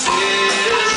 você.